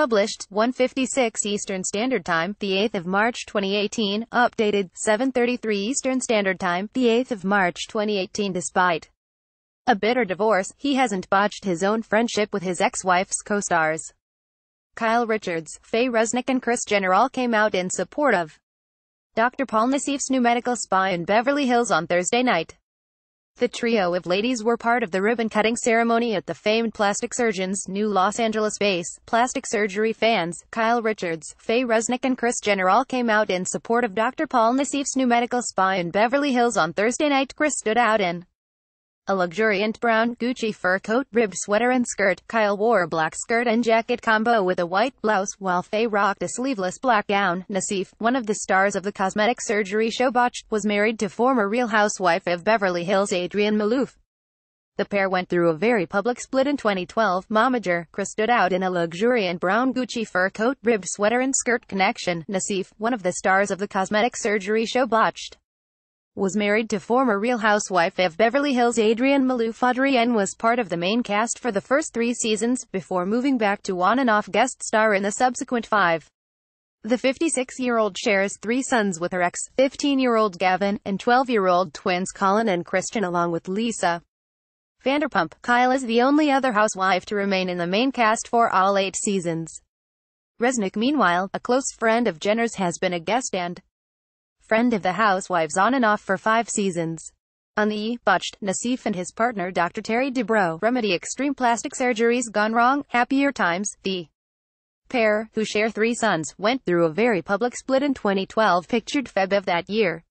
Published, 156 Eastern Standard Time, the 8th of March 2018. Updated, 7.33 Eastern Standard Time, the 8th of March 2018. Despite a bitter divorce, he hasn't botched his own friendship with his ex-wife's co-stars. Kyle Richards, Faye Resnick and Kris Jenner all came out in support of Dr. Paul Nassif's new medical spa in Beverly Hills on Thursday night. The trio of ladies were part of the ribbon-cutting ceremony at the famed plastic surgeon's new Los Angeles base. Plastic surgery fans, Kyle Richards, Faye Resnick and Kris Jenner all came out in support of Dr. Paul Nassif's new medical spa in Beverly Hills on Thursday night. Kris stood out in a luxuriant brown Gucci fur coat, ribbed sweater and skirt. Kyle wore a black skirt and jacket combo with a white blouse, while Faye rocked a sleeveless black gown. Nassif, one of the stars of the cosmetic surgery show Botched, was married to former Real Housewife of Beverly Hills Adrienne Maloof. The pair went through a very public split in 2012. Momager, Kris stood out in a luxuriant brown Gucci fur coat, ribbed sweater and skirt connection. Nassif, one of the stars of the cosmetic surgery show Botched was married to former Real Housewife of Beverly Hills Adrienne Maloof. Adrienne was part of the main cast for the first three seasons, before moving back to on-and-off guest star in the subsequent five. The 56-year-old shares three sons with her ex, 15-year-old Gavin, and 12-year-old twins Colin and Christian along with Lisa. Vanderpump, Kyle is the only other housewife to remain in the main cast for all eight seasons. Resnick meanwhile, a close friend of Jenner's has been a guest and friend of the Housewives on and off for five seasons. On the E! botched, Nassif and his partner Dr. Terry Dubrow remedy extreme plastic surgeries gone wrong, happier times, the pair, who share three sons, went through a very public split in 2012 pictured Feb of that year.